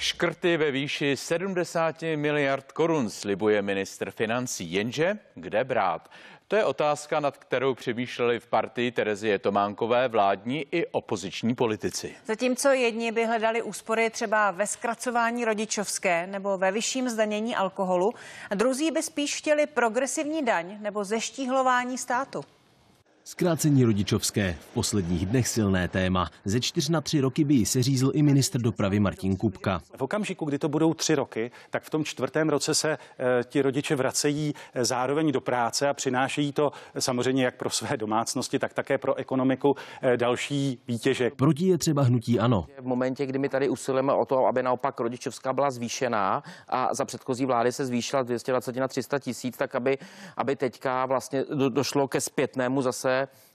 Škrty ve výši 70 miliard korun slibuje ministr financí, jenže kde brát? To je otázka, nad kterou přemýšleli v partii Terezie Tománkové vládní i opoziční politici. Zatímco jedni by hledali úspory třeba ve zkracování rodičovské nebo ve vyšším zdanění alkoholu, druzí by spíš chtěli progresivní daň nebo zeštíhlování státu. Zkrácení rodičovské. V posledních dnech silné téma. Ze čtyř na tři roky by ji seřízl i ministr dopravy Martin Kupka. V okamžiku, kdy to budou tři roky, tak v tom čtvrtém roce se e, ti rodiče vracejí e, zároveň do práce a přinášejí to e, samozřejmě jak pro své domácnosti, tak také pro ekonomiku e, další výtěžek. Proti je třeba hnutí ano. V momentě, kdy my tady usilujeme o to, aby naopak rodičovská byla zvýšená a za předchozí vlády se zvýšila 220 na 300 tisíc, tak aby, aby teďka vlastně do, došlo ke zpětnému zase there.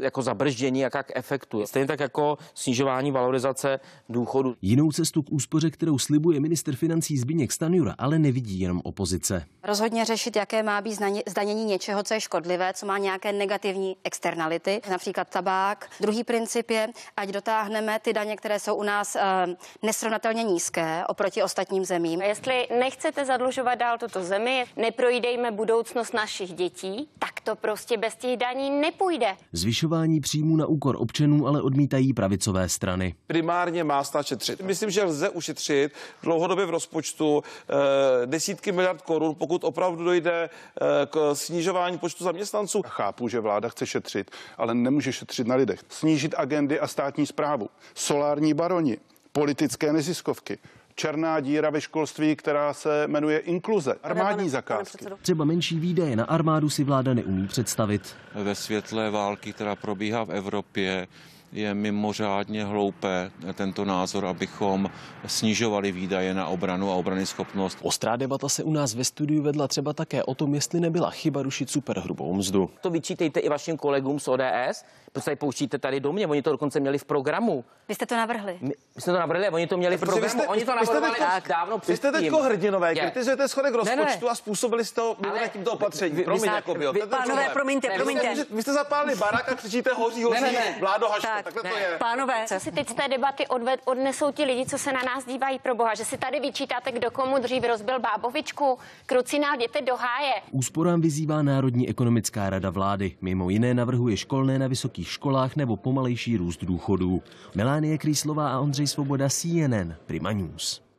Jako zabrždění a jak efektu. Stejně tak jako snižování valorizace důchodu. Jinou cestu k úspoře, kterou slibuje minister financí Zbigněk Stanjura, ale nevidí jenom opozice. Rozhodně řešit, jaké má být zdanění něčeho, co je škodlivé, co má nějaké negativní externality, například tabák. Druhý princip je, ať dotáhneme ty daně, které jsou u nás uh, nesrovnatelně nízké oproti ostatním zemím. Jestli nechcete zadlužovat dál tuto zemi, neprojídejme budoucnost našich dětí, tak to prostě bez těch daní nepůjde. Zvyšování příjmů na úkor občanů ale odmítají pravicové strany. Primárně má stát šetřit. Myslím, že lze ušetřit dlouhodobě v rozpočtu e, desítky miliard korun, pokud opravdu dojde e, k snižování počtu zaměstnanců. Chápu, že vláda chce šetřit, ale nemůže šetřit na lidech. Snížit agendy a státní zprávu. Solární baroni, politické neziskovky, černá díra ve školství, která se jmenuje inkluze, armádní zakázky. Třeba menší výdaje na armádu si vláda neumí představit. Ve světle války, která probíhá v Evropě, je mimořádně hloupé tento názor, abychom snižovali výdaje na obranu a obrany schopnost. Ostrá debata se u nás ve studiu vedla třeba také o tom, jestli nebyla chyba rušit superhrubou mzdu. To vyčítejte i vašim kolegům z ODS, protože pouštíte tady do mě, oni to dokonce měli v programu. Vy jste to navrhli? My, my jsme to navrhli, oni to měli v programu, jste, oni to navrhovali tak dávno předtím. Vy jste teďko hrdinové, Je. kritizujete schodek rozpočtu Ne, ne. a způsobili jste to Ale- tímto opatření. vy- vy Promiň, jste- jako vy- Pánové, promiňte, vy promiňte. jste- Vy jste zapálili barák a křičíte hoří, hoří, Ne, ne, ne. vládo haško, Tak, takhle to je. Pánové, Co si teď z té debaty odved, odnesou ti lidi, co se na nás dívají pro boha? Že si tady vyčítáte, kdo komu dřív rozbil bábovičku? Krucinál, jděte do háje. Úsporám vyzývá Národní ekonomická rada vlády. Mimo jiné navrhuje školné na vysokých školách nebo pomalejší růst důchodů. Melánie Krýslová a Ondřej Svoboda CNN, Prima News.